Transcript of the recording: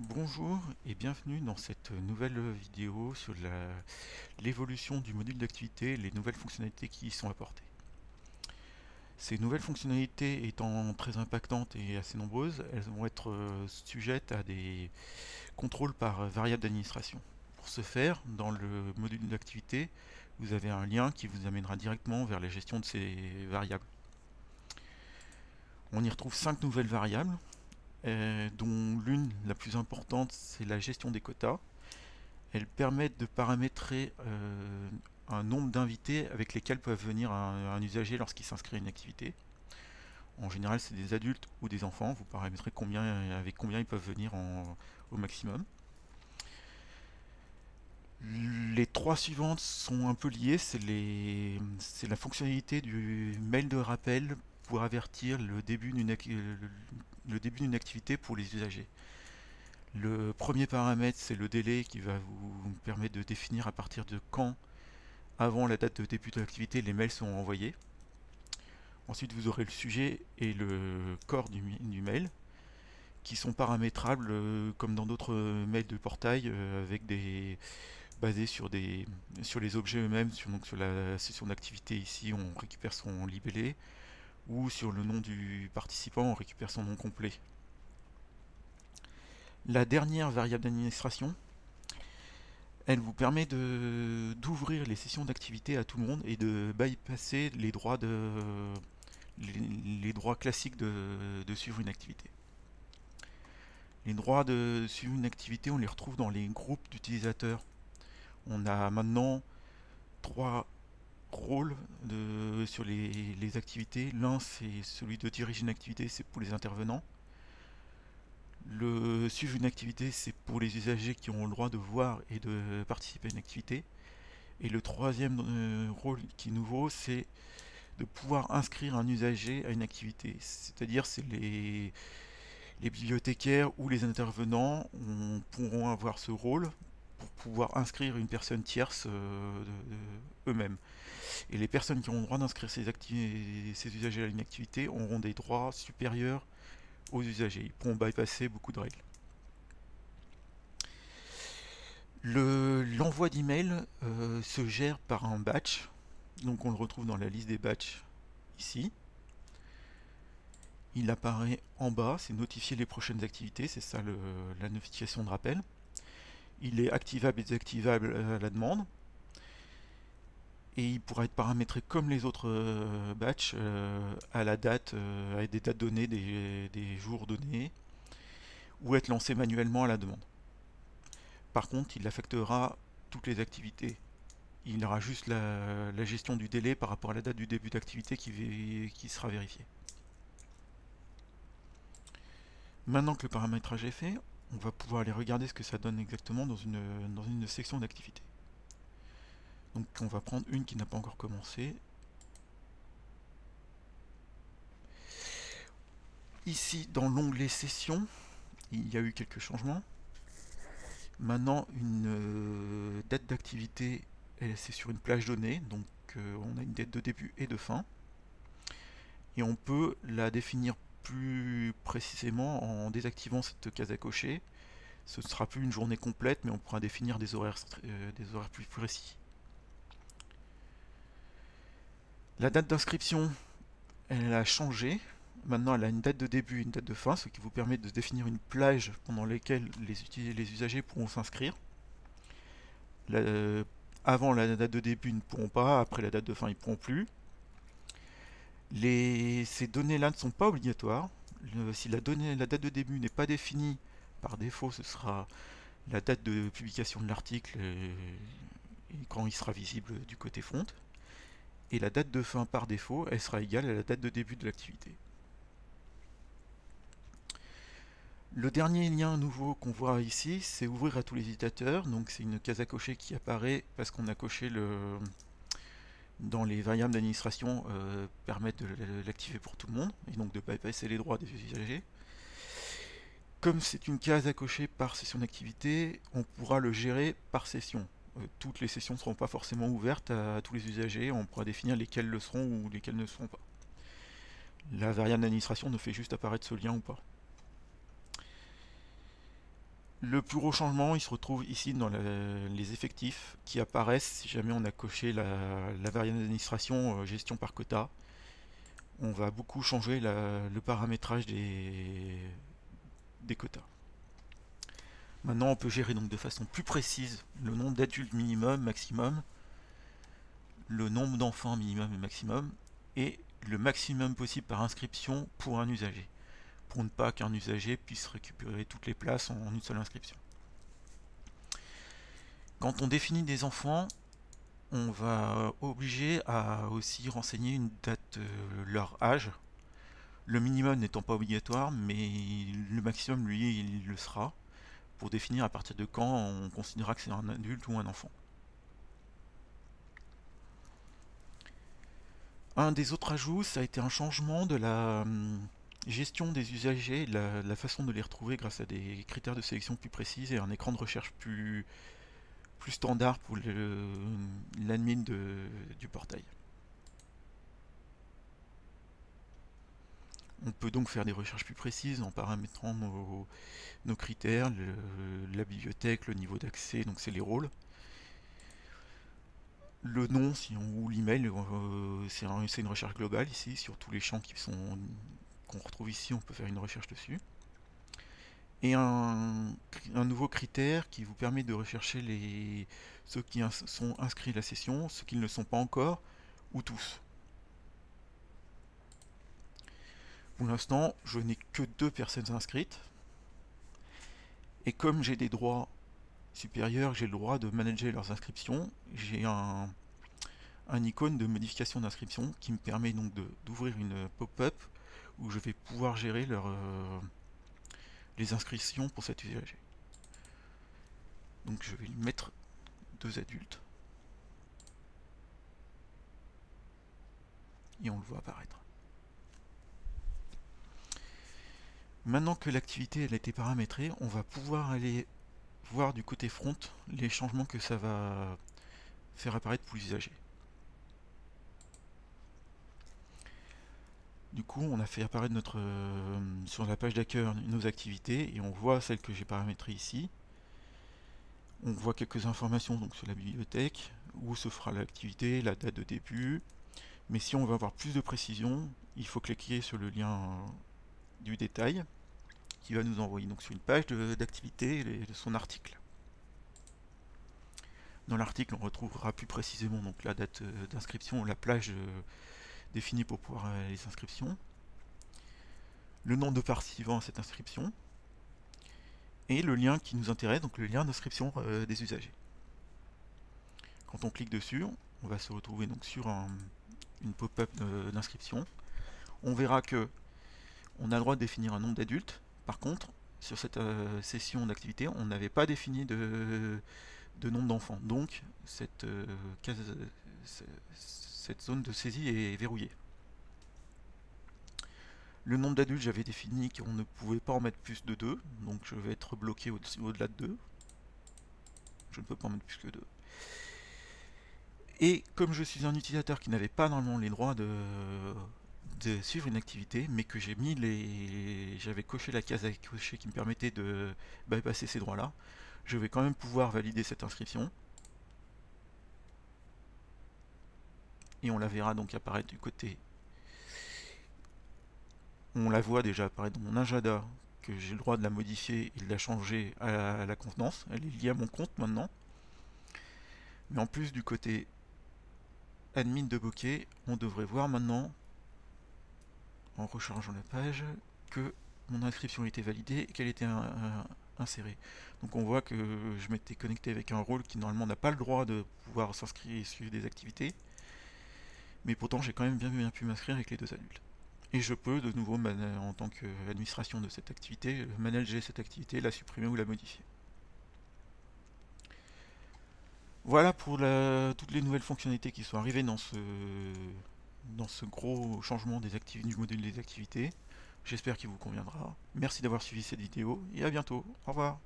Bonjour et bienvenue dans cette nouvelle vidéo sur l'évolution du module d'activité et les nouvelles fonctionnalités qui y sont apportées. Ces nouvelles fonctionnalités étant très impactantes et assez nombreuses, elles vont être euh, sujettes à des contrôles par variable d'administration. Pour ce faire, dans le module d'activité, vous avez un lien qui vous amènera directement vers la gestion de ces variables. On y retrouve cinq nouvelles variables dont l'une, la plus importante, c'est la gestion des quotas. Elles permettent de paramétrer euh, un nombre d'invités avec lesquels peuvent venir un, usager lorsqu'il s'inscrit à une activité. En général, c'est des adultes ou des enfants. Vous paramétrez combien, avec combien ils peuvent venir au maximum. Les trois suivantes sont un peu liées. C'est la fonctionnalité du mail de rappel pour avertir le début d'une le début d'une activité pour les usagers. Le premier paramètre, c'est le délai qui va vous permettre de définir à partir de quand, avant la date de début de l'activité, les mails sont envoyés. Ensuite, vous aurez le sujet et le corps du, mail qui sont paramétrables euh, comme dans d'autres mails de portail euh, avec des basés sur des sur les objets eux-mêmes sur donc sur la session d'activité ici on récupère son libellé ou sur le nom du participant, on récupère son nom complet. La dernière variable d'administration, elle vous permet d'ouvrir les sessions d'activité à tout le monde et de bypasser les droits, de, les, droits classiques de, de, suivre une activité. Les droits de suivre une activité, on les retrouve dans les groupes d'utilisateurs. On a maintenant trois rôle de, sur les, activités. L'un, c'est celui de diriger une activité, c'est pour les intervenants. Le suivre une activité, c'est pour les usagers qui ont le droit de voir et de participer à une activité. Et le troisième euh, rôle qui est nouveau, c'est de pouvoir inscrire un usager à une activité. C'est-à-dire, c'est les bibliothécaires ou les intervenants pourront avoir ce rôle pour pouvoir inscrire une personne tierce euh, eux-mêmes. Et les personnes qui ont le droit d'inscrire ces, usagers à une activité auront des droits supérieurs aux usagers. Ils pourront bypasser beaucoup de règles. L'envoi d'email euh, se gère par un batch. Donc on le retrouve dans la liste des batchs ici. Il apparaît en bas, c'est notifier les prochaines activités, c'est ça la notification de rappel il est activable et désactivable euh, à la demande. Et il pourra être paramétré comme les autres euh, batchs euh, à la date, avec des dates données, des, jours donnés, ou être lancé manuellement à la demande. Par contre, il affectera toutes les activités. Il aura juste la, gestion du délai par rapport à la date du début d'activité qui sera vérifiée. Maintenant que le paramétrage est fait, on va pouvoir aller regarder ce que ça donne exactement dans une, dans une section d'activité. Donc on va prendre une qui n'a pas encore commencé. Ici, dans l'onglet session, il y a eu quelques changements. Maintenant, une euh, date d'activité, c'est sur une plage donnée, donc euh, on a une date de début et de fin. Et on peut la définir plus précisément en désactivant cette case à cocher. Ce ne sera plus une journée complète, mais on pourra définir des horaires, euh, des horaires plus précis. La date d'inscription, elle a changé. Maintenant, elle a une date de début et une date de fin, ce qui vous permet de définir une plage pendant laquelle les, les usagers pourront s'inscrire. avant la date de début, ils ne pourront pas. Après la date de fin, ils ne pourront plus ces données-là ne sont pas obligatoires. si la, la date de début n'est pas définie, par défaut, ce sera la date de publication de l'article et, quand il sera visible du côté front. Et la date de fin, par défaut, elle sera égale à la date de début de l'activité. Le dernier lien nouveau qu'on voit ici, c'est ouvrir à tous les utilisateurs. Donc c'est une case à cocher qui apparaît parce qu'on a coché le, dans les variables d'administration euh, permettent de l'activer pour tout le monde, et donc de bypasser les droits des usagers. Comme c'est une case à cocher par session d'activité, on pourra le gérer par session. Euh, toutes les sessions ne seront pas forcément ouvertes à, tous les usagers, on pourra définir lesquelles le seront ou lesquelles ne seront pas. La variable d'administration ne fait juste apparaître ce lien ou pas. Le plus gros changement, il se retrouve ici dans les effectifs qui apparaissent si jamais on a coché la, variable d'administration euh, gestion par quota. On va beaucoup changer le paramétrage des, des quotas. Maintenant, on peut gérer de façon plus précise le nombre d'adultes minimum, maximum, le nombre d'enfants minimum et maximum, et le maximum possible par inscription pour un usager pour ne pas qu'un usager puisse récupérer toutes les places en une seule inscription. Quand on définit des enfants, on va obliger à aussi renseigner une date, euh, leur âge. Le minimum n'étant pas obligatoire, mais le maximum, lui, il le sera, pour définir à partir de quand on considérera que c'est un adulte ou un enfant. Un des autres ajouts, ça a été un changement de la, hum, gestion des usagers, la, façon de les retrouver grâce à des critères de sélection plus précis et un écran de recherche plus, plus standard pour l'admin du portail. On peut donc faire des recherches plus précises en paramétrant nos, critères, la bibliothèque, le niveau d'accès, donc c'est les rôles. Le nom si on, ou l'email, euh, c'est une recherche globale ici sur tous les champs qui sont qu'on retrouve ici, on peut faire une recherche dessus. Et un, nouveau critère qui vous permet de rechercher ceux qui sont inscrits à la session, ceux qui ne le sont pas encore, ou tous. Pour l'instant, je n'ai que deux personnes inscrites. Et comme j'ai des droits supérieurs, j'ai le droit de manager leurs inscriptions, j'ai un, un icône de modification d'inscription qui me permet donc d'ouvrir une pop-up où je vais pouvoir gérer leur, euh, les inscriptions pour cet usager. Donc je vais lui mettre deux adultes. Et on le voit apparaître. Maintenant que l'activité a été paramétrée, on va pouvoir aller voir du côté front les changements que ça va faire apparaître pour l'usager. On a fait apparaître euh, sur la page d'accueil nos activités et on voit celles que j'ai paramétrées ici. On voit quelques informations donc, sur la bibliothèque, où se fera l'activité, la date de début. Mais si on veut avoir plus de précision, il faut cliquer sur le lien du détail qui va nous envoyer donc sur une page d'activité de, son article. Dans l'article, on retrouvera plus précisément donc la date euh, d'inscription, la plage euh, défini pour pouvoir euh, les inscriptions, le nombre de participants à cette inscription, et le lien qui nous intéresse, donc le lien d'inscription euh, des usagers. Quand on clique dessus, on va se retrouver donc sur une pop-up d'inscription. On verra que on a le droit de définir un nombre d'adultes. Par contre, sur cette euh, session d'activité, on n'avait pas défini de, nombre d'enfants. Donc, cette, case, cette zone de saisie est verrouillée. Le nombre d'adultes, j'avais défini qu'on ne pouvait pas en mettre plus de 2, donc je vais être bloqué au-delà de 2. Je ne peux pas en mettre plus que 2. Et comme je suis un utilisateur qui n'avait pas normalement les droits de, de suivre une activité, mais que j'ai mis les. j'avais coché la case avec cocher qui me permettait de bypasser ces droits-là, je vais quand même pouvoir valider cette inscription. Et on la verra donc apparaître du côté. On la voit déjà apparaître dans mon agenda que j'ai le droit de la modifier et de la changer à la, contenance. Elle est liée à mon compte maintenant. Mais en plus du côté admin de bokeh on devrait voir maintenant en rechargeant la page que mon inscription était validée et qu'elle était insérée. Donc on voit que je m'étais connecté avec un rôle qui normalement n'a pas le droit de pouvoir s'inscrire et suivre des activités mais pourtant j'ai quand même bien, pu m'inscrire avec les deux adultes. Et je peux de nouveau, en tant qu'administration de cette activité, manager cette activité, la supprimer ou la modifier. Voilà pour toutes les nouvelles fonctionnalités qui sont arrivées dans ce, gros changement des du module des activités. J'espère qu'il vous conviendra. Merci d'avoir suivi cette vidéo et à bientôt. Au revoir.